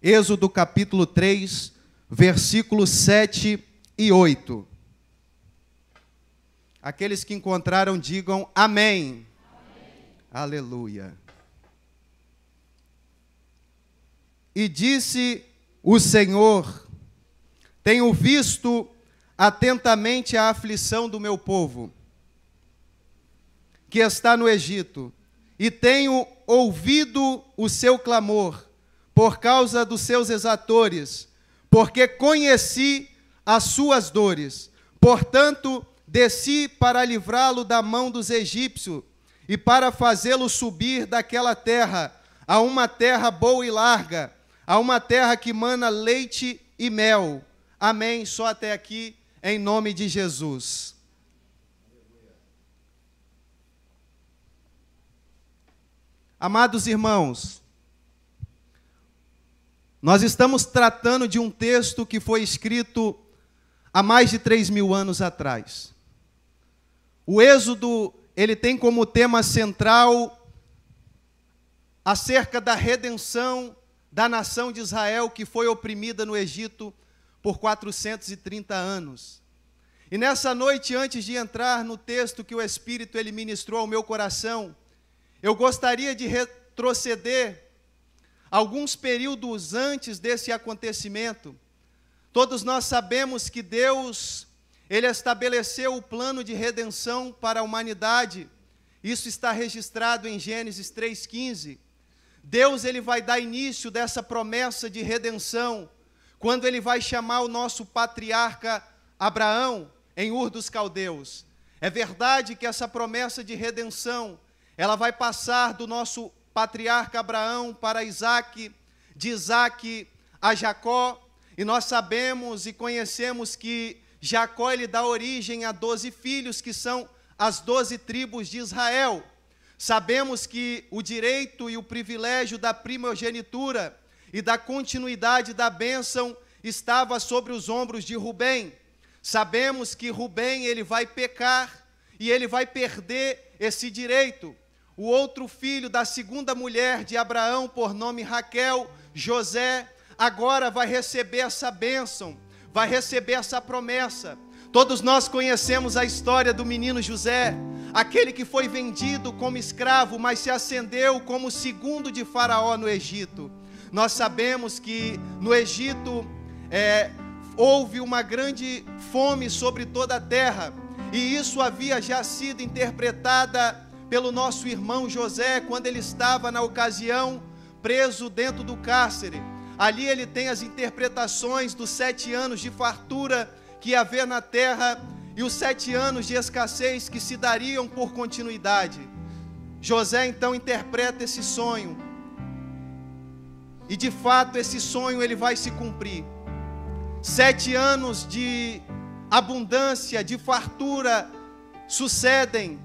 Êxodo capítulo 3, versículos 7 e 8. Aqueles que encontraram, digam amém. amém. Aleluia. E disse o Senhor: Tenho visto atentamente a aflição do meu povo, que está no Egito, e tenho ouvido o seu clamor por causa dos seus exatores, porque conheci as suas dores. Portanto, desci para livrá-lo da mão dos egípcios e para fazê-lo subir daquela terra a uma terra boa e larga, a uma terra que mana leite e mel. Amém. Só até aqui, em nome de Jesus. Amados irmãos, nós estamos tratando de um texto que foi escrito há mais de três mil anos atrás. O Êxodo, ele tem como tema central acerca da redenção da nação de Israel que foi oprimida no Egito por 430 anos. E nessa noite, antes de entrar no texto que o Espírito ele ministrou ao meu coração, eu gostaria de retroceder alguns períodos antes desse acontecimento, todos nós sabemos que Deus, ele estabeleceu o plano de redenção para a humanidade. Isso está registrado em Gênesis 3:15. Deus ele vai dar início dessa promessa de redenção quando ele vai chamar o nosso patriarca Abraão em Ur dos Caldeus. É verdade que essa promessa de redenção, ela vai passar do nosso patriarca Abraão para Isaac, de Isaac a Jacó, e nós sabemos e conhecemos que Jacó ele dá origem a doze filhos, que são as doze tribos de Israel. Sabemos que o direito e o privilégio da primogenitura e da continuidade da bênção estava sobre os ombros de Rubem. Sabemos que Rubem ele vai pecar e ele vai perder esse direito o outro filho da segunda mulher de Abraão, por nome Raquel, José, agora vai receber essa bênção, vai receber essa promessa. Todos nós conhecemos a história do menino José, aquele que foi vendido como escravo, mas se ascendeu como segundo de Faraó no Egito. Nós sabemos que no Egito é, houve uma grande fome sobre toda a terra, e isso havia já sido interpretada pelo nosso irmão José, quando ele estava na ocasião preso dentro do cárcere. Ali ele tem as interpretações dos sete anos de fartura que haver na terra e os sete anos de escassez que se dariam por continuidade. José então interpreta esse sonho. E de fato esse sonho ele vai se cumprir. Sete anos de abundância, de fartura sucedem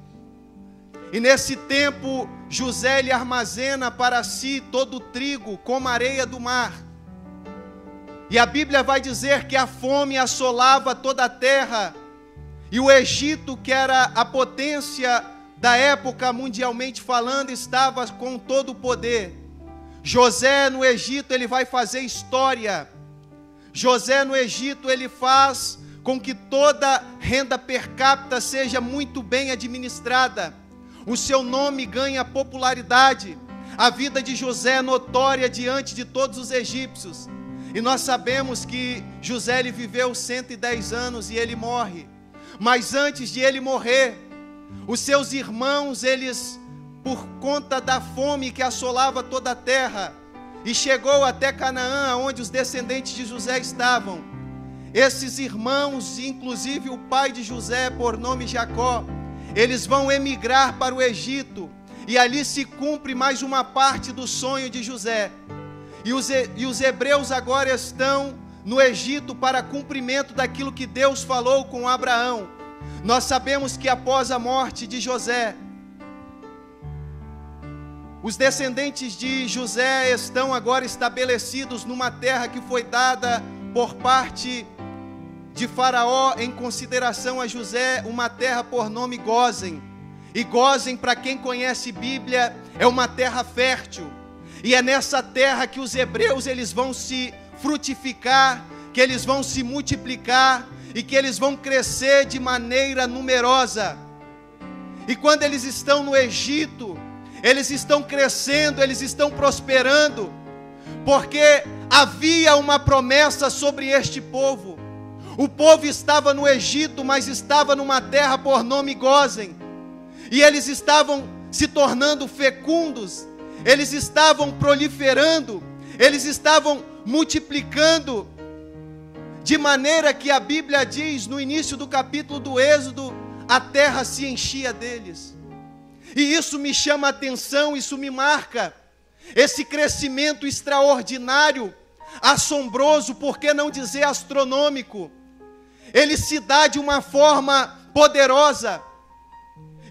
e nesse tempo, José lhe armazena para si todo o trigo como areia do mar. E a Bíblia vai dizer que a fome assolava toda a terra, e o Egito, que era a potência da época mundialmente falando, estava com todo o poder. José no Egito, ele vai fazer história. José no Egito, ele faz com que toda renda per capita seja muito bem administrada o seu nome ganha popularidade, a vida de José é notória diante de todos os egípcios. E nós sabemos que José ele viveu 110 anos e ele morre. Mas antes de ele morrer, os seus irmãos, eles, por conta da fome que assolava toda a terra, e chegou até Canaã, onde os descendentes de José estavam. Esses irmãos, inclusive o pai de José, por nome Jacó, eles vão emigrar para o Egito, e ali se cumpre mais uma parte do sonho de José. E os, e os hebreus agora estão no Egito para cumprimento daquilo que Deus falou com Abraão. Nós sabemos que após a morte de José, os descendentes de José estão agora estabelecidos numa terra que foi dada por parte de Faraó em consideração a José uma terra por nome Gozen. E Gozen, para quem conhece Bíblia, é uma terra fértil. E é nessa terra que os hebreus eles vão se frutificar, que eles vão se multiplicar e que eles vão crescer de maneira numerosa. E quando eles estão no Egito, eles estão crescendo, eles estão prosperando, porque havia uma promessa sobre este povo. O povo estava no Egito, mas estava numa terra por nome Gozen, e eles estavam se tornando fecundos, eles estavam proliferando, eles estavam multiplicando, de maneira que a Bíblia diz no início do capítulo do Êxodo: a terra se enchia deles. E isso me chama a atenção, isso me marca. Esse crescimento extraordinário, assombroso, por que não dizer astronômico, ele se dá de uma forma poderosa.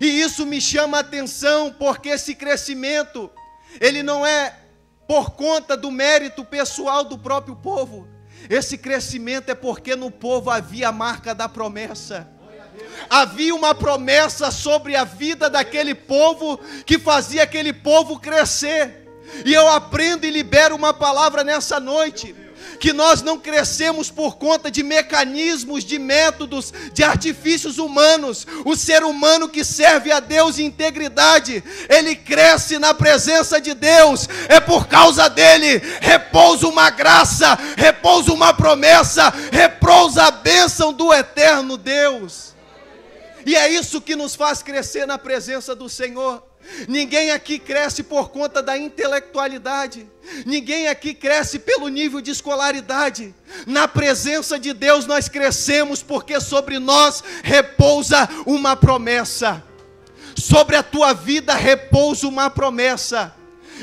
E isso me chama a atenção, porque esse crescimento, ele não é por conta do mérito pessoal do próprio povo. Esse crescimento é porque no povo havia a marca da promessa havia uma promessa sobre a vida daquele povo que fazia aquele povo crescer. E eu aprendo e libero uma palavra nessa noite que nós não crescemos por conta de mecanismos, de métodos, de artifícios humanos. O ser humano que serve a Deus em integridade, ele cresce na presença de Deus. É por causa dele repousa uma graça, repousa uma promessa, repousa a bênção do eterno Deus. E é isso que nos faz crescer na presença do Senhor. Ninguém aqui cresce por conta da intelectualidade. Ninguém aqui cresce pelo nível de escolaridade. Na presença de Deus nós crescemos porque sobre nós repousa uma promessa. Sobre a tua vida repousa uma promessa.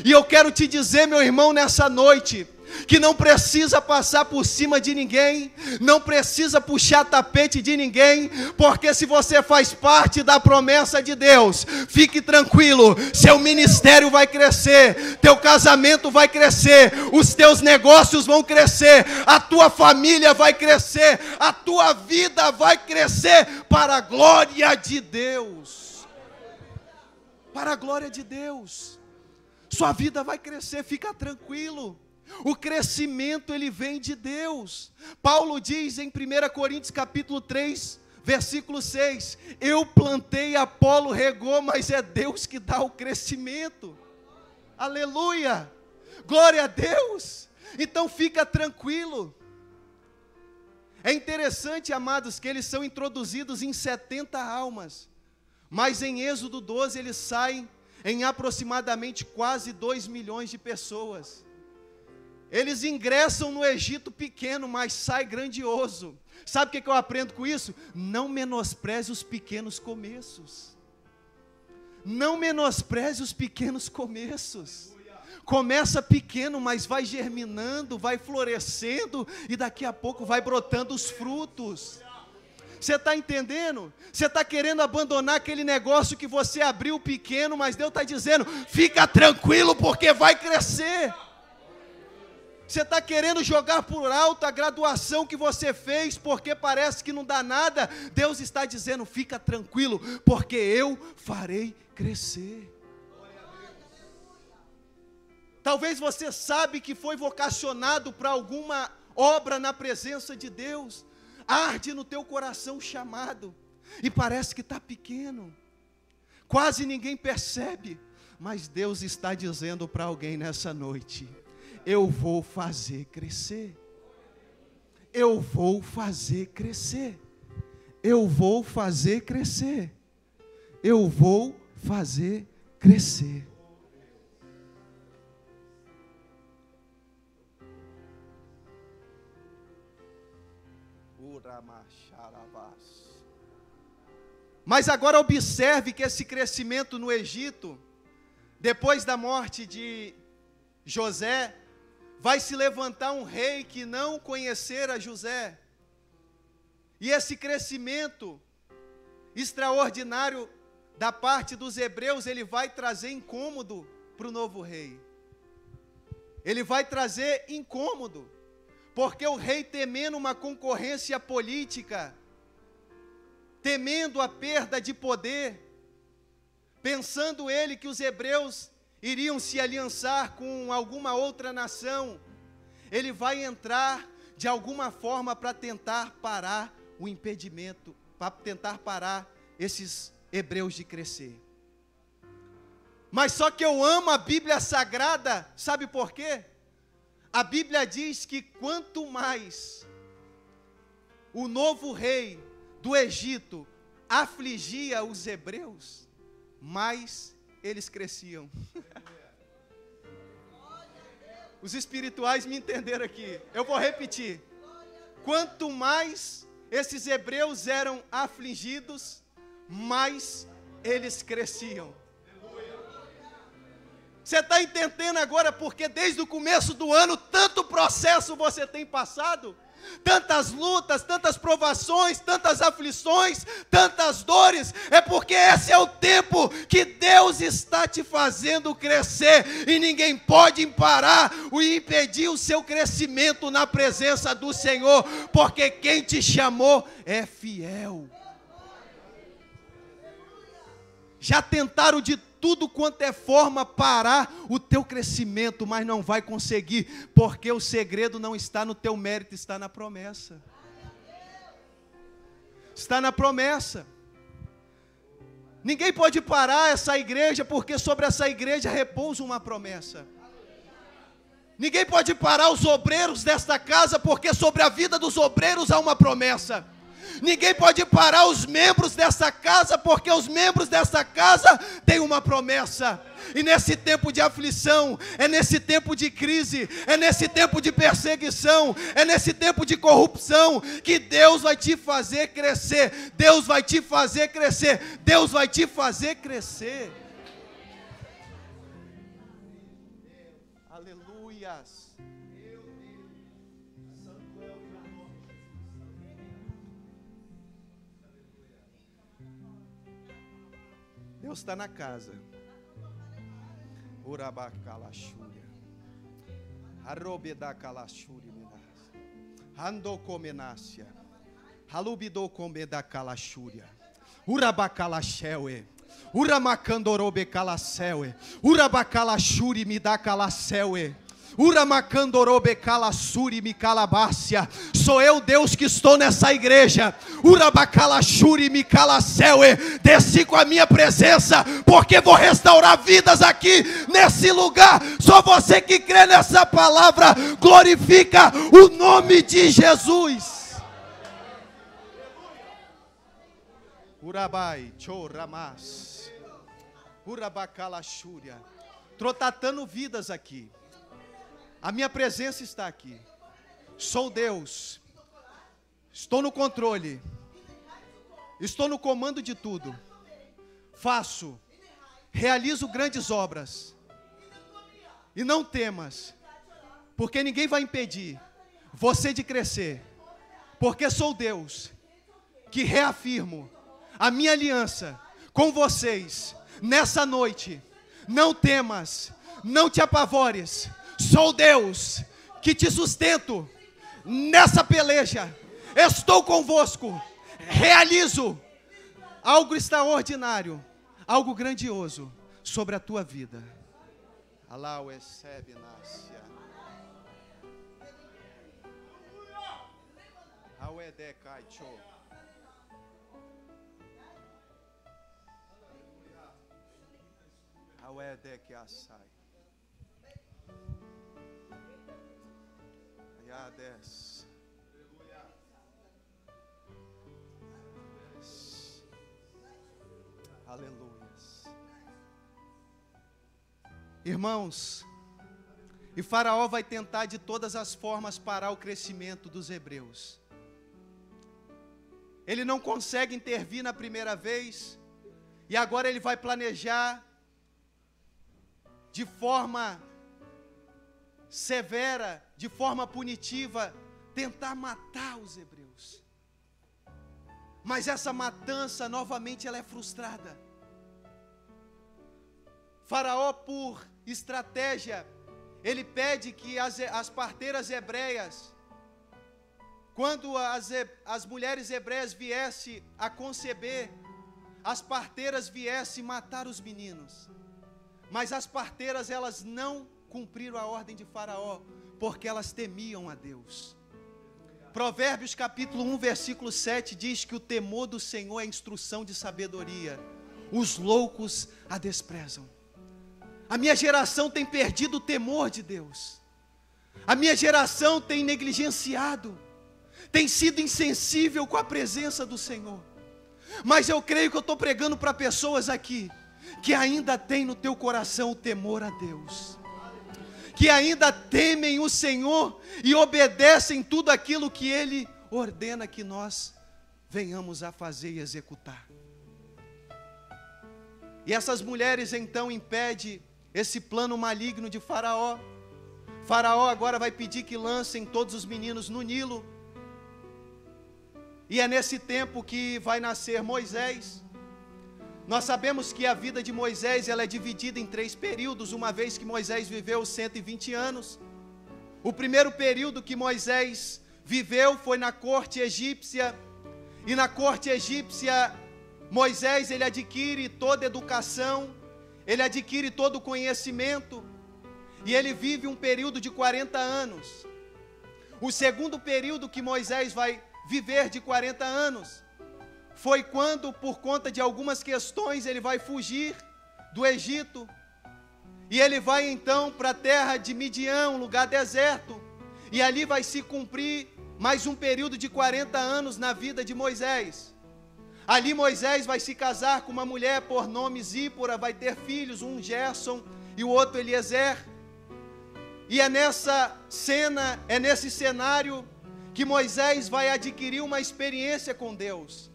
E eu quero te dizer, meu irmão, nessa noite, que não precisa passar por cima de ninguém, não precisa puxar tapete de ninguém, porque se você faz parte da promessa de Deus, fique tranquilo, seu ministério vai crescer, teu casamento vai crescer, os teus negócios vão crescer, a tua família vai crescer, a tua vida vai crescer para a glória de Deus. Para a glória de Deus. Sua vida vai crescer, fica tranquilo. O crescimento ele vem de Deus. Paulo diz em 1 Coríntios capítulo 3, versículo 6: Eu plantei, Apolo regou, mas é Deus que dá o crescimento. Aleluia! Glória a Deus! Então fica tranquilo. É interessante, amados, que eles são introduzidos em 70 almas, mas em Êxodo 12 eles saem em aproximadamente quase 2 milhões de pessoas. Eles ingressam no Egito pequeno, mas sai grandioso. Sabe o que eu aprendo com isso? Não menospreze os pequenos começos. Não menospreze os pequenos começos. Começa pequeno, mas vai germinando, vai florescendo e daqui a pouco vai brotando os frutos. Você está entendendo? Você está querendo abandonar aquele negócio que você abriu pequeno, mas Deus está dizendo: fica tranquilo, porque vai crescer. Você está querendo jogar por alto a graduação que você fez, porque parece que não dá nada. Deus está dizendo: fica tranquilo, porque eu farei crescer. Talvez você sabe que foi vocacionado para alguma obra na presença de Deus. Arde no teu coração chamado. E parece que está pequeno. Quase ninguém percebe. Mas Deus está dizendo para alguém nessa noite: eu vou fazer crescer. Eu vou fazer crescer. Eu vou fazer crescer. Eu vou fazer crescer. Mas agora observe que esse crescimento no Egito, depois da morte de José, vai se levantar um rei que não conhecera José. E esse crescimento extraordinário da parte dos hebreus, ele vai trazer incômodo para o novo rei. Ele vai trazer incômodo, porque o rei temendo uma concorrência política, temendo a perda de poder, pensando ele que os hebreus iriam se aliançar com alguma outra nação, ele vai entrar de alguma forma para tentar parar o impedimento, para tentar parar esses hebreus de crescer. Mas só que eu amo a Bíblia Sagrada, sabe por quê? A Bíblia diz que quanto mais o novo rei do Egito afligia os hebreus, mais eles cresciam. Os espirituais me entenderam aqui. Eu vou repetir. Quanto mais esses hebreus eram afligidos, mais eles cresciam. Você está entendendo agora porque desde o começo do ano tanto processo você tem passado? Tantas lutas, tantas provações, tantas aflições, tantas dores, é porque esse é o tempo que Deus está te fazendo crescer e ninguém pode parar ou impedir o seu crescimento na presença do Senhor, porque quem te chamou é fiel. Já tentaram de tudo quanto é forma parar o teu crescimento, mas não vai conseguir, porque o segredo não está no teu mérito, está na promessa. Está na promessa. Ninguém pode parar essa igreja, porque sobre essa igreja repousa uma promessa. Ninguém pode parar os obreiros desta casa, porque sobre a vida dos obreiros há uma promessa. Ninguém pode parar os membros dessa casa, porque os membros dessa casa têm uma promessa. E nesse tempo de aflição, é nesse tempo de crise, é nesse tempo de perseguição, é nesse tempo de corrupção que Deus vai te fazer crescer. Deus vai te fazer crescer. Deus vai te fazer crescer. Aleluias. Deus está na casa. Urabacalachúria. Arrobeda calachúria. Ando comenácia. Halubido comeda calachúria. Urabacalacheue. Uramacandorobe calaceue. Urabacalachuri me dá calaceue. Uramacandorobe calassuri me calabácia. Sou eu, Deus, que estou nessa igreja. Urabacalachuri me calaceue. Desci com a minha presença, porque vou restaurar vidas aqui nesse lugar. Só você que crê nessa palavra, glorifica o nome de Jesus. Urabai, choramas. Urabacalachúria. Trotatando vidas aqui. A minha presença está aqui. Sou Deus. Estou no controle. Estou no comando de tudo. Faço. Realizo grandes obras. E não temas, porque ninguém vai impedir você de crescer. Porque sou Deus que reafirmo a minha aliança com vocês nessa noite. Não temas, não te apavores, Sou Deus que te sustento nessa peleja. Estou convosco. Realizo algo extraordinário, algo grandioso sobre a tua vida. Alá o recebe nácia. Assai. Já desce. Aleluia. Irmãos, e Faraó vai tentar de todas as formas parar o crescimento dos hebreus. Ele não consegue intervir na primeira vez, e agora ele vai planejar de forma severa, de forma punitiva, tentar matar os hebreus. Mas essa matança novamente ela é frustrada. Faraó, por estratégia, ele pede que as, as parteiras hebreias, quando as, as mulheres hebreias viessem a conceber, as parteiras viessem matar os meninos. Mas as parteiras, elas não cumpriram a ordem de Faraó, porque elas temiam a Deus. Provérbios capítulo 1, versículo 7 diz que o temor do Senhor é instrução de sabedoria. Os loucos a desprezam. A minha geração tem perdido o temor de Deus. A minha geração tem negligenciado, tem sido insensível com a presença do Senhor. Mas eu creio que eu estou pregando para pessoas aqui que ainda tem no teu coração o temor a Deus que ainda temem o Senhor e obedecem tudo aquilo que Ele ordena que nós venhamos a fazer e executar. E essas mulheres então impedem esse plano maligno de Faraó. Faraó agora vai pedir que lancem todos os meninos no Nilo. E é nesse tempo que vai nascer Moisés. Nós sabemos que a vida de Moisés ela é dividida em três períodos, uma vez que Moisés viveu 120 anos. O primeiro período que Moisés viveu foi na corte egípcia, e na corte egípcia Moisés ele adquire toda educação, ele adquire todo conhecimento, e ele vive um período de 40 anos. O segundo período que Moisés vai viver de 40 anos foi quando, por conta de algumas questões, ele vai fugir do Egito. E ele vai então para a terra de Midian, um lugar deserto. E ali vai se cumprir mais um período de 40 anos na vida de Moisés. Ali Moisés vai se casar com uma mulher por nome Zípora, vai ter filhos, um Gerson e o outro Eliezer. E é nessa cena, é nesse cenário que Moisés vai adquirir uma experiência com Deus.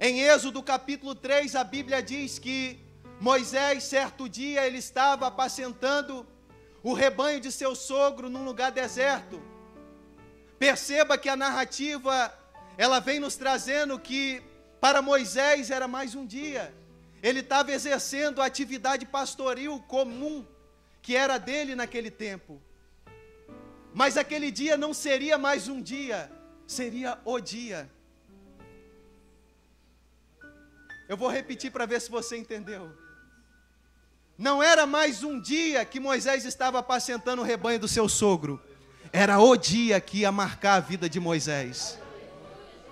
Em Êxodo capítulo 3, a Bíblia diz que Moisés, certo dia, ele estava apacentando o rebanho de seu sogro num lugar deserto. Perceba que a narrativa, ela vem nos trazendo que para Moisés era mais um dia. Ele estava exercendo a atividade pastoril comum que era dele naquele tempo. Mas aquele dia não seria mais um dia, seria o dia. Eu vou repetir para ver se você entendeu. Não era mais um dia que Moisés estava apacentando o rebanho do seu sogro, era o dia que ia marcar a vida de Moisés.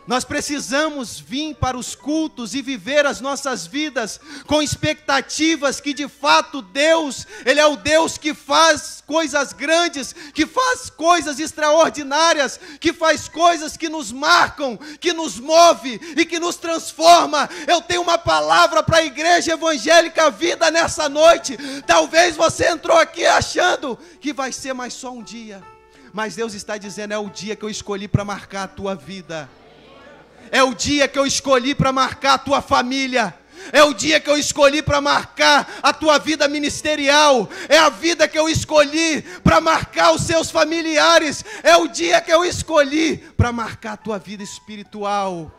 Nós precisamos vir para os cultos e viver as nossas vidas com expectativas que de fato Deus, Ele é o Deus que faz coisas grandes, que faz coisas extraordinárias, que faz coisas que nos marcam, que nos move e que nos transforma. Eu tenho uma palavra para a igreja evangélica vida nessa noite. Talvez você entrou aqui achando que vai ser mais só um dia, mas Deus está dizendo: é o dia que eu escolhi para marcar a tua vida. É o dia que eu escolhi para marcar a tua família. É o dia que eu escolhi para marcar a tua vida ministerial. É a vida que eu escolhi para marcar os seus familiares. É o dia que eu escolhi para marcar a tua vida espiritual.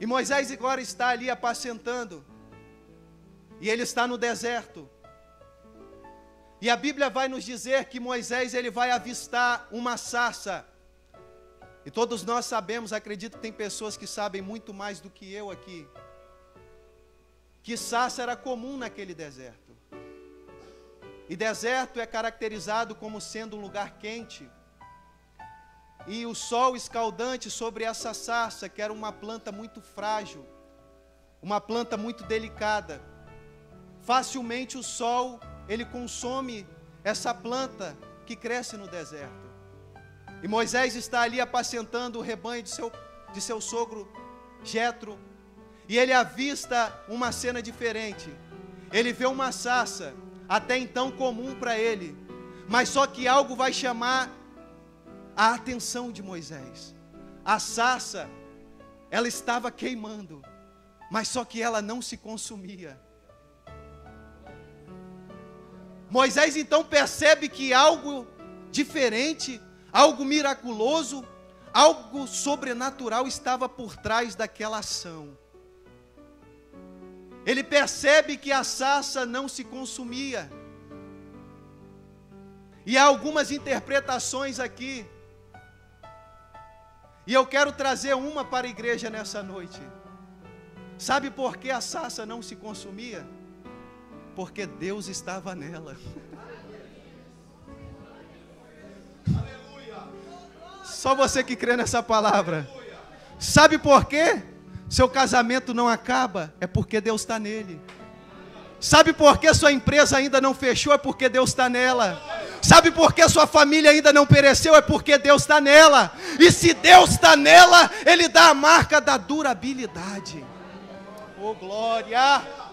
E Moisés agora está ali apacentando. E ele está no deserto. E a Bíblia vai nos dizer que Moisés ele vai avistar uma sarça. E todos nós sabemos, acredito que tem pessoas que sabem muito mais do que eu aqui, que sarça era comum naquele deserto. E deserto é caracterizado como sendo um lugar quente. E o sol escaldante sobre essa sarça, que era uma planta muito frágil, uma planta muito delicada. Facilmente o sol ele consome essa planta que cresce no deserto. E Moisés está ali apacentando o rebanho de seu, de seu sogro Jetro, e ele avista uma cena diferente. Ele vê uma sassa, até então comum para ele, mas só que algo vai chamar a atenção de Moisés. A sassa, ela estava queimando, mas só que ela não se consumia. Moisés então percebe que algo diferente, algo miraculoso, algo sobrenatural estava por trás daquela ação. Ele percebe que a sassa não se consumia. E há algumas interpretações aqui. E eu quero trazer uma para a igreja nessa noite. Sabe por que a sarça não se consumia? Porque Deus estava nela. Só você que crê nessa palavra. Sabe por quê? Seu casamento não acaba, é porque Deus está nele. Sabe por que sua empresa ainda não fechou? É porque Deus está nela. Sabe por que sua família ainda não pereceu? É porque Deus está nela. E se Deus está nela, Ele dá a marca da durabilidade. Oh, glória!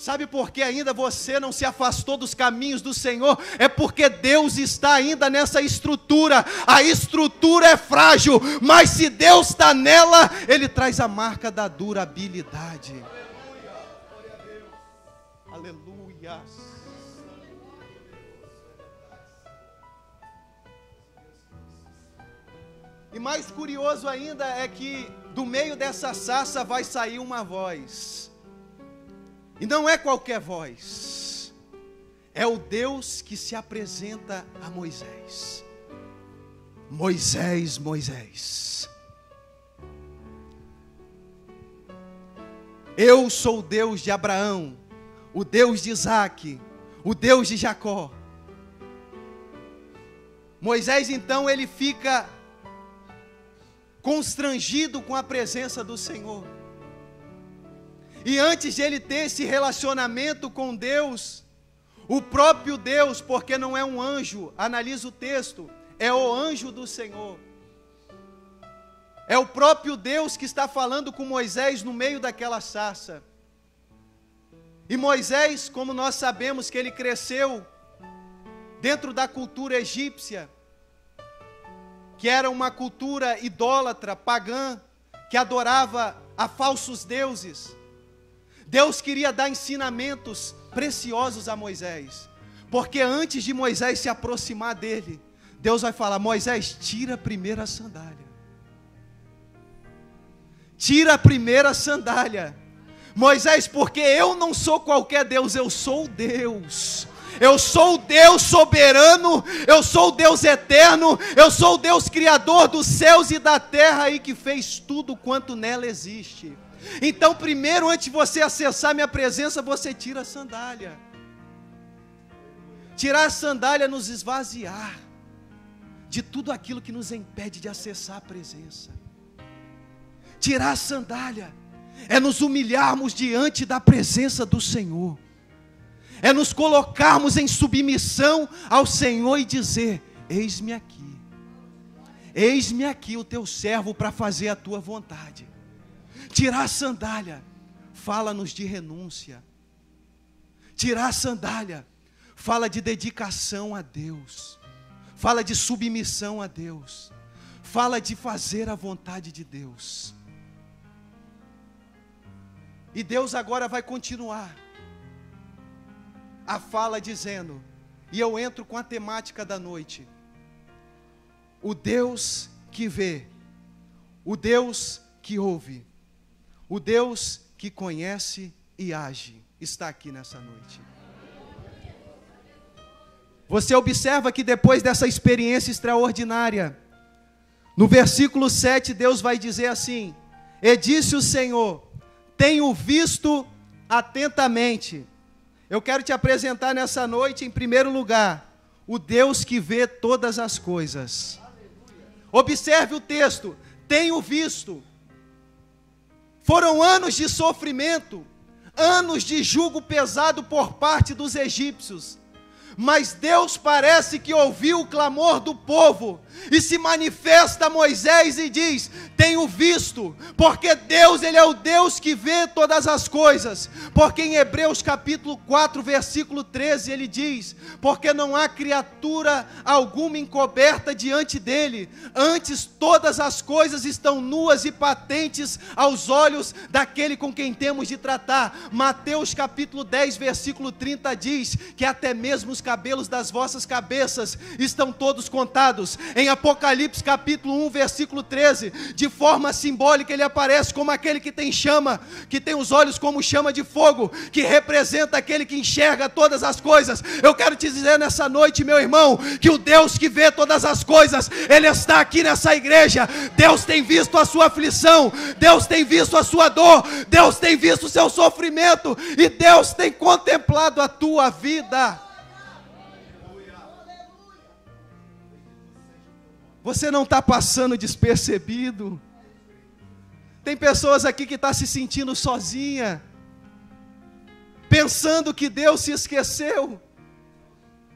Sabe por que ainda você não se afastou dos caminhos do Senhor? É porque Deus está ainda nessa estrutura. A estrutura é frágil, mas se Deus está nela, Ele traz a marca da durabilidade. Aleluia. E mais curioso ainda é que do meio dessa sarça vai sair uma voz. E não é qualquer voz. É o Deus que se apresenta a Moisés. Moisés, Moisés. Eu sou o Deus de Abraão, o Deus de Isaac, o Deus de Jacó. Moisés então ele fica constrangido com a presença do Senhor. E antes de ele ter esse relacionamento com Deus, o próprio Deus, porque não é um anjo, analisa o texto, é o anjo do Senhor. É o próprio Deus que está falando com Moisés no meio daquela sarça. E Moisés, como nós sabemos que ele cresceu dentro da cultura egípcia, que era uma cultura idólatra, pagã, que adorava a falsos deuses. Deus queria dar ensinamentos preciosos a Moisés, porque antes de Moisés se aproximar dele, Deus vai falar: Moisés, tira a primeira sandália. Tira a primeira sandália. Moisés, porque eu não sou qualquer Deus, eu sou Deus. Eu sou o Deus soberano, eu sou o Deus eterno, eu sou o Deus criador dos céus e da terra e que fez tudo quanto nela existe. Então, primeiro, antes de você acessar minha presença, você tira a sandália. Tirar a sandália nos esvaziar de tudo aquilo que nos impede de acessar a presença. Tirar a sandália é nos humilharmos diante da presença do Senhor, é nos colocarmos em submissão ao Senhor e dizer: Eis-me aqui, eis-me aqui o teu servo para fazer a tua vontade. Tirar a sandália, fala-nos de renúncia. Tirar a sandália, fala de dedicação a Deus, fala de submissão a Deus, fala de fazer a vontade de Deus. E Deus agora vai continuar a fala dizendo, e eu entro com a temática da noite: o Deus que vê, o Deus que ouve, o Deus que conhece e age, está aqui nessa noite. Você observa que depois dessa experiência extraordinária, no versículo 7, Deus vai dizer assim: E disse o Senhor: tenho visto atentamente. Eu quero te apresentar nessa noite, em primeiro lugar, o Deus que vê todas as coisas. Observe o texto: tenho visto. Foram anos de sofrimento, anos de jugo pesado por parte dos egípcios. Mas Deus parece que ouviu o clamor do povo e se manifesta a Moisés e diz: Tenho visto, porque Deus, Ele é o Deus que vê todas as coisas. Porque em Hebreus capítulo 4, versículo 13, ele diz: Porque não há criatura alguma encoberta diante dele, antes todas as coisas estão nuas e patentes aos olhos daquele com quem temos de tratar. Mateus capítulo 10, versículo 30 diz que até mesmo os cabelos das vossas cabeças estão todos contados. Em Apocalipse capítulo 1, versículo 13, de forma simbólica ele aparece como aquele que tem chama, que tem os olhos como chama de fogo, que representa aquele que enxerga todas as coisas. Eu quero te dizer nessa noite, meu irmão, que o Deus que vê todas as coisas, ele está aqui nessa igreja. Deus tem visto a sua aflição, Deus tem visto a sua dor, Deus tem visto o seu sofrimento e Deus tem contemplado a tua vida. Você não está passando despercebido. Tem pessoas aqui que estão tá se sentindo sozinha, pensando que Deus se esqueceu.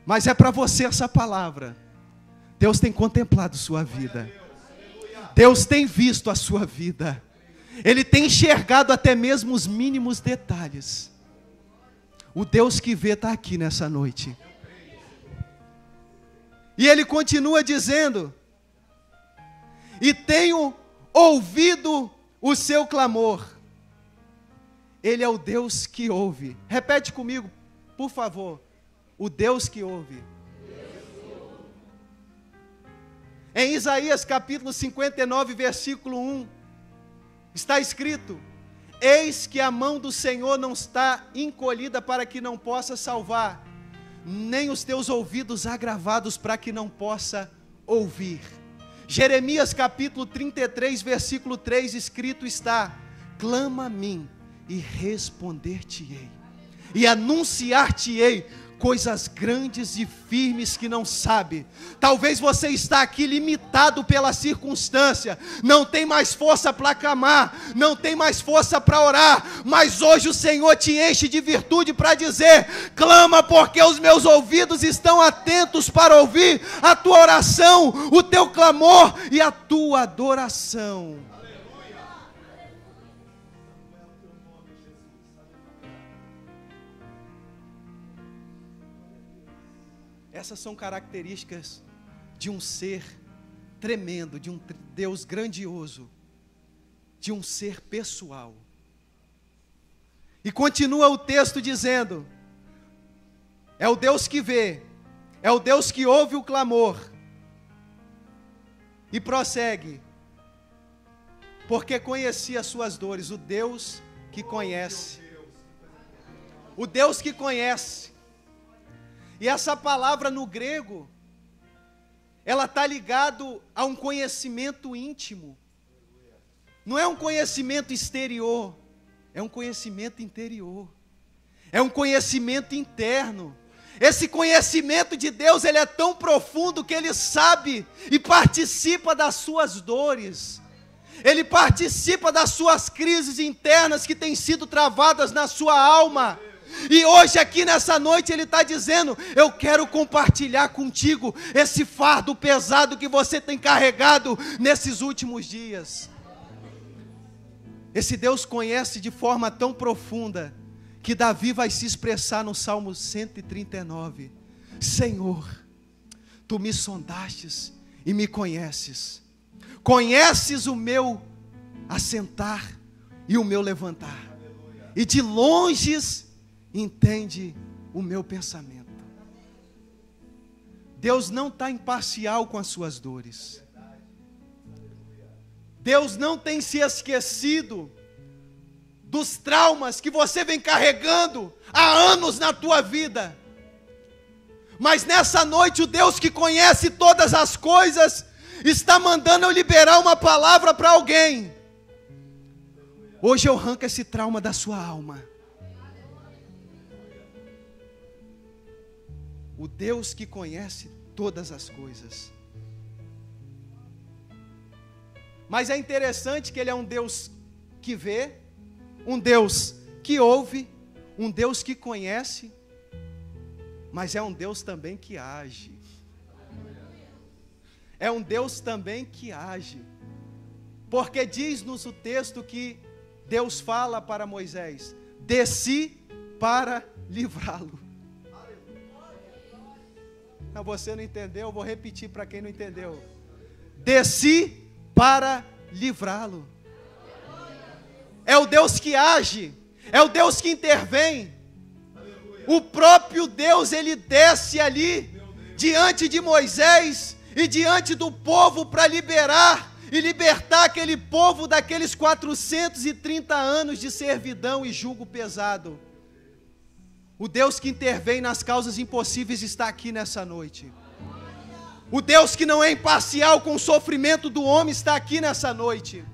Mas é para você essa palavra. Deus tem contemplado sua vida. Deus tem visto a sua vida. Ele tem enxergado até mesmo os mínimos detalhes. O Deus que vê está aqui nessa noite. E ele continua dizendo: E tenho ouvido o seu clamor. Ele é o Deus que ouve. Repete comigo, por favor. O Deus que ouve. Em Isaías capítulo 59, versículo 1, está escrito: Eis que a mão do Senhor não está encolhida para que não possa salvar, nem os teus ouvidos agravados para que não possa ouvir. Jeremias capítulo 33, versículo 3, escrito está: Clama a mim e responder-te-ei, e anunciar-te-ei coisas grandes e firmes que não sabe. Talvez você está aqui limitado pela circunstância, não tem mais força para clamar, não tem mais força para orar, mas hoje o Senhor te enche de virtude para dizer: clama porque os meus ouvidos estão atentos para ouvir a tua oração, o teu clamor e a tua adoração. Essas são características de um ser tremendo, de um Deus grandioso, de um ser pessoal. E continua o texto dizendo: é o Deus que vê, é o Deus que ouve o clamor. E prossegue, porque conhecia as suas dores, o Deus que conhece. O Deus que conhece. E essa palavra no grego, ela está ligado a um conhecimento íntimo. Não é um conhecimento exterior, é um conhecimento interior. É um conhecimento interno. Esse conhecimento de Deus, ele é tão profundo que ele sabe e participa das suas dores. Ele participa das suas crises internas que têm sido travadas na sua alma. E hoje, aqui nessa noite, Ele está dizendo: Eu quero compartilhar contigo esse fardo pesado que você tem carregado nesses últimos dias. Esse Deus conhece de forma tão profunda que Davi vai se expressar no Salmo 139: Senhor, tu me sondastes e me conheces, conheces o meu assentar e o meu levantar, e de longes entende o meu pensamento. Deus não está imparcial com as suas dores. Deus não tem se esquecido dos traumas que você vem carregando há anos na tua vida. Mas nessa noite, o Deus que conhece todas as coisas, está mandando eu liberar uma palavra para alguém. Hoje eu arranco esse trauma da sua alma. O Deus que conhece todas as coisas. Mas é interessante que Ele é um Deus que vê, um Deus que ouve, um Deus que conhece, mas é um Deus também que age. É um Deus também que age. Porque diz-nos o texto que Deus fala para Moisés: desci para livrá-lo. Não, você não entendeu, eu vou repetir para quem não entendeu. Desci para livrá-lo. É o Deus que age, é o Deus que intervém. O próprio Deus, ele desce ali, diante de Moisés e diante do povo, para liberar e libertar aquele povo daqueles 430 anos de servidão e julgo pesado. O Deus que intervém nas causas impossíveis está aqui nessa noite. O Deus que não é imparcial com o sofrimento do homem está aqui nessa noite.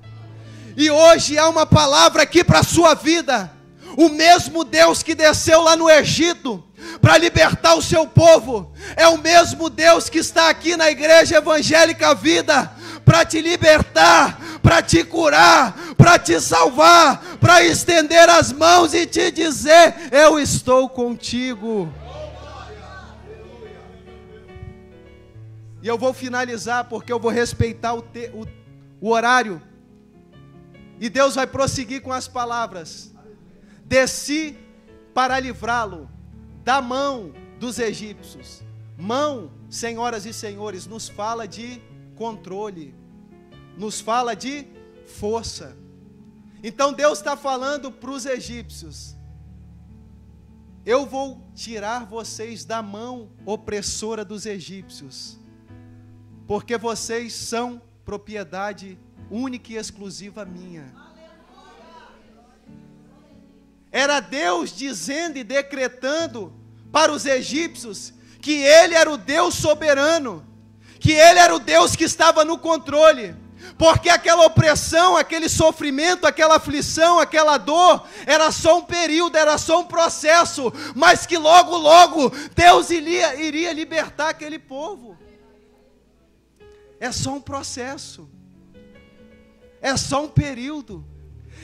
E hoje há uma palavra aqui para a sua vida. O mesmo Deus que desceu lá no Egito para libertar o seu povo, é o mesmo Deus que está aqui na igreja evangélica Vida para te libertar, para te curar, para te salvar, para estender as mãos e te dizer: Eu estou contigo. E eu vou finalizar porque eu vou respeitar o, te, o, o horário. E Deus vai prosseguir com as palavras: Desci para livrá-lo da mão dos egípcios. Mão, senhoras e senhores, nos fala de controle, nos fala de força. Então Deus está falando para os egípcios: Eu vou tirar vocês da mão opressora dos egípcios, porque vocês são propriedade única e exclusiva minha. Era Deus dizendo e decretando para os egípcios que Ele era o Deus soberano, que Ele era o Deus que estava no controle, porque aquela opressão, aquele sofrimento, aquela aflição, aquela dor, era só um período, era só um processo, mas que logo, logo Deus iria, iria libertar aquele povo. É só um processo, é só um período,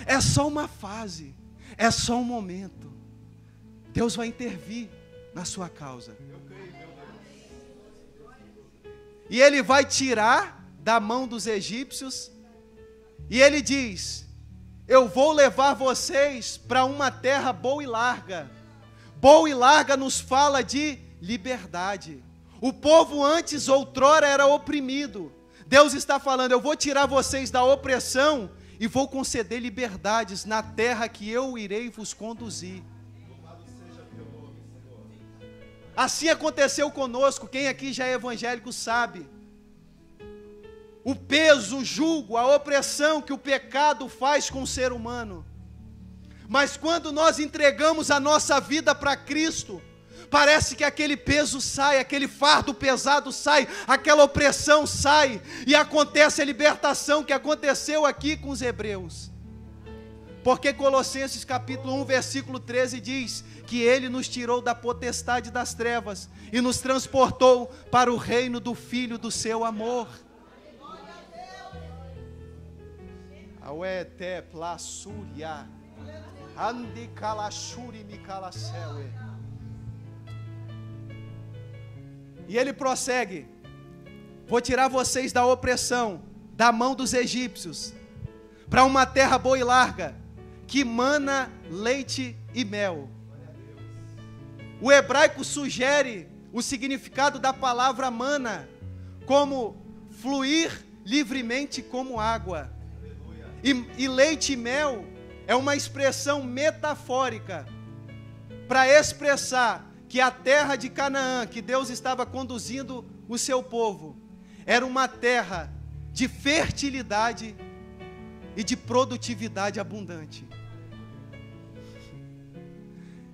é só uma fase, é só um momento. Deus vai intervir na sua causa. E ele vai tirar da mão dos egípcios, e ele diz: Eu vou levar vocês para uma terra boa e larga. Boa e larga nos fala de liberdade. O povo antes, outrora, era oprimido. Deus está falando: Eu vou tirar vocês da opressão e vou conceder liberdades na terra que eu irei vos conduzir. Assim aconteceu conosco, quem aqui já é evangélico sabe o peso, o julgo, a opressão que o pecado faz com o ser humano. Mas quando nós entregamos a nossa vida para Cristo, parece que aquele peso sai, aquele fardo pesado sai, aquela opressão sai, e acontece a libertação que aconteceu aqui com os hebreus. Porque Colossenses capítulo 1, versículo 13 diz que ele nos tirou da potestade das trevas e nos transportou para o reino do filho do seu amor. Auete plasuria. Andi kalashuri mikalasewe. E ele prossegue: Vou tirar vocês da opressão, da mão dos egípcios, para uma terra boa e larga, que mana leite e mel. O hebraico sugere o significado da palavra mana como fluir livremente como água. E, e leite e mel é uma expressão metafórica para expressar que a terra de Canaã, que Deus estava conduzindo o seu povo, era uma terra de fertilidade e de produtividade abundante.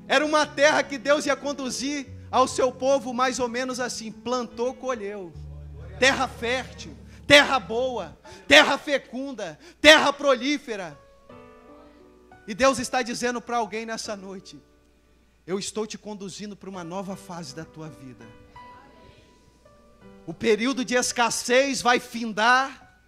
Era uma terra que Deus ia conduzir ao seu povo mais ou menos assim: plantou, colheu. Terra fértil terra boa, terra fecunda, terra prolífera. E Deus está dizendo para alguém nessa noite: Eu estou te conduzindo para uma nova fase da tua vida. O período de escassez vai findar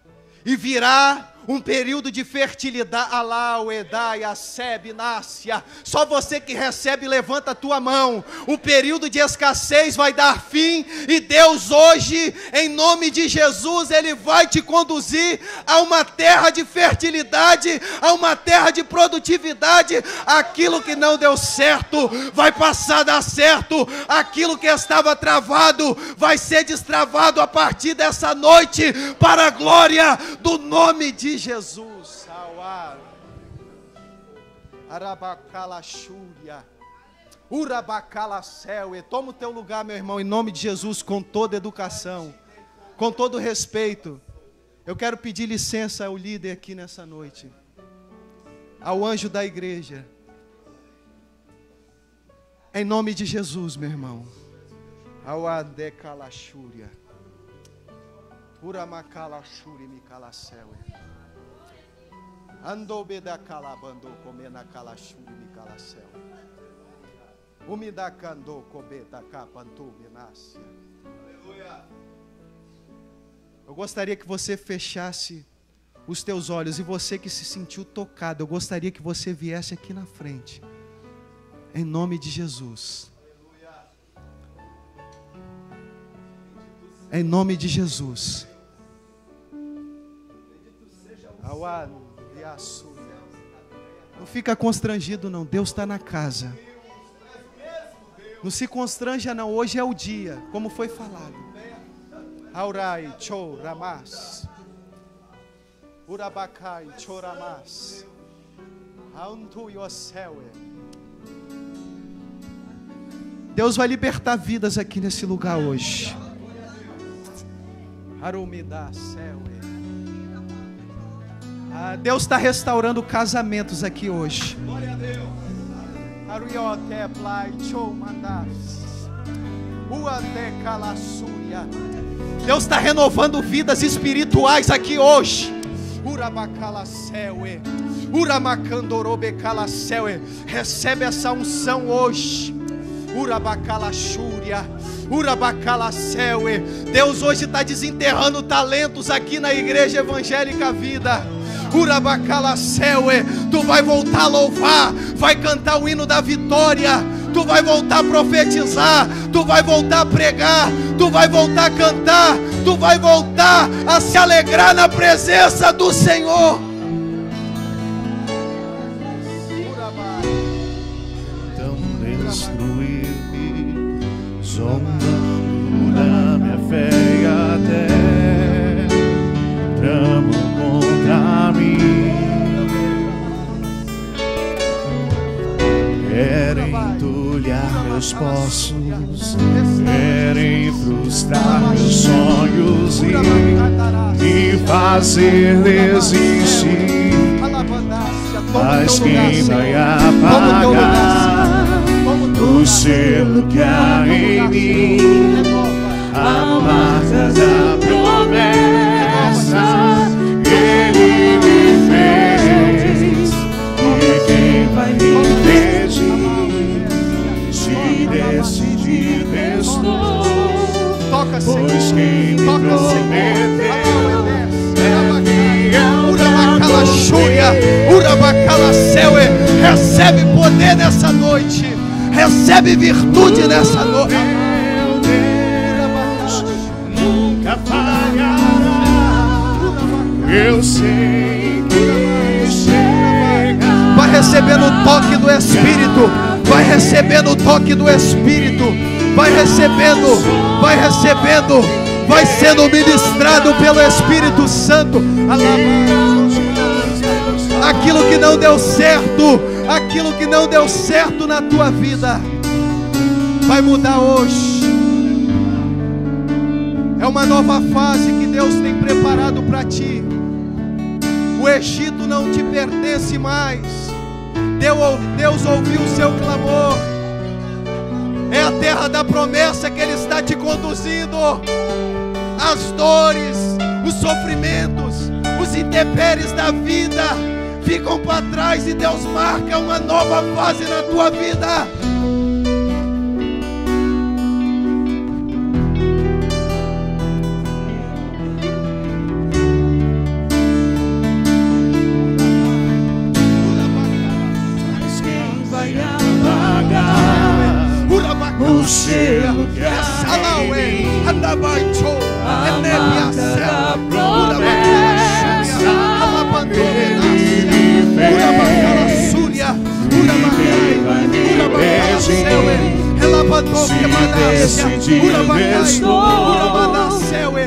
e virá um período de fertilidade, Alau, Edai, Aseb, Nácia. Só você que recebe, levanta a tua mão. O período de escassez vai dar fim, e Deus hoje, em nome de Jesus, Ele vai te conduzir a uma terra de fertilidade, a uma terra de produtividade. Aquilo que não deu certo vai passar a dar certo, aquilo que estava travado vai ser destravado a partir dessa noite, para a glória do nome de Jesus. Arabacalachúria. Urabacalacéu. Toma o teu lugar, meu irmão, em nome de Jesus, com toda educação, com todo respeito. Eu quero pedir licença ao líder aqui nessa noite, ao anjo da igreja. Em nome de Jesus, meu irmão. Ao adecalachúria. Uramacalachúria me calacéu. Andou beda calabandou comena calachúria me calacéu. Umidacandou cobeta capantou menácia. Aleluia. Eu gostaria que você fechasse os teus olhos e você que se sentiu tocado, eu gostaria que você viesse aqui na frente. Em nome de Jesus. Em nome de Jesus. Não fica constrangido não, Deus está na casa. Não se constranja não, hoje é o dia, como foi falado. Aurai, choramas. Urabacai, choramas. Auntu yosewe. Deus vai libertar vidas aqui nesse lugar hoje. Arumida, céu. Ah, Deus está restaurando casamentos aqui hoje. Glória a Deus. Deus está renovando vidas espirituais aqui hoje. Recebe essa unção hoje. Urabacalaxúria. Urabacalaceue. Deus hoje está desenterrando talentos aqui na Igreja Evangélica Vida. Tu vai voltar a louvar. Vai cantar o hino da vitória tu vai voltar a profetizar, tu vai voltar a pregar, tu vai voltar a cantar, tu vai voltar a se alegrar na presença do Senhor. Meus poços, querem frustrar meus sonhos e me fazer desistir. Mas quem vai apagar o selo que há em mim? A marca da Toca, Pois quem me Toca, Urabacalaceue. Recebe poder nessa noite. Recebe virtude nessa noite. Deus nunca falhará. Eu sei que chega. Vai recebendo o toque do Espírito. Vai recebendo o toque do Espírito. Vai recebendo, vai recebendo, vai sendo ministrado pelo Espírito Santo. Aquilo que não deu certo, aquilo que não deu certo na tua vida, vai mudar hoje. É uma nova fase que Deus tem preparado para ti. O Egito não te pertence mais. Deus ouviu o seu clamor. É a terra da promessa que Ele está te conduzindo. As dores, os sofrimentos, os intempéries da vida ficam para trás e Deus marca uma nova fase na tua vida. O selo que há em mim? A marca da promessa ele me fez. Ninguém vai me impedir. Se decidir estou,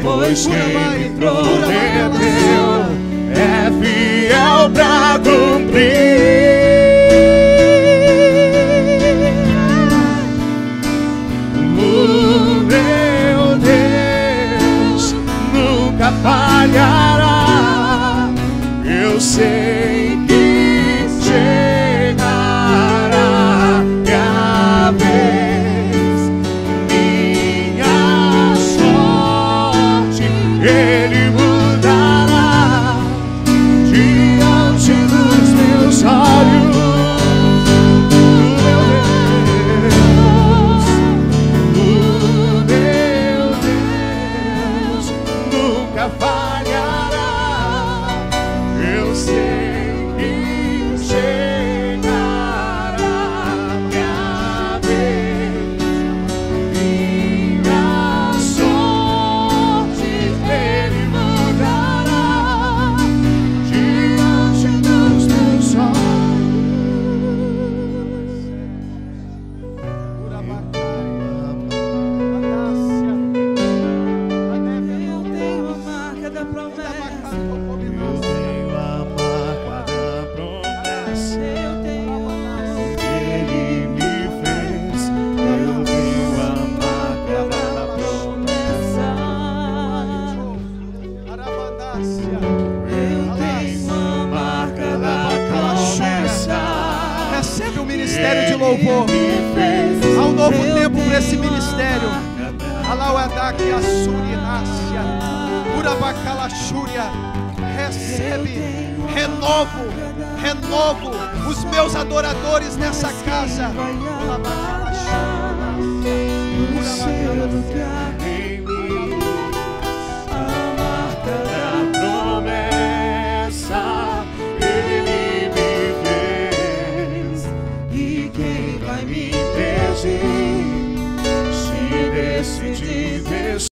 pois quem me prometeu é fiel pra cumprir. falhará. Eu sei.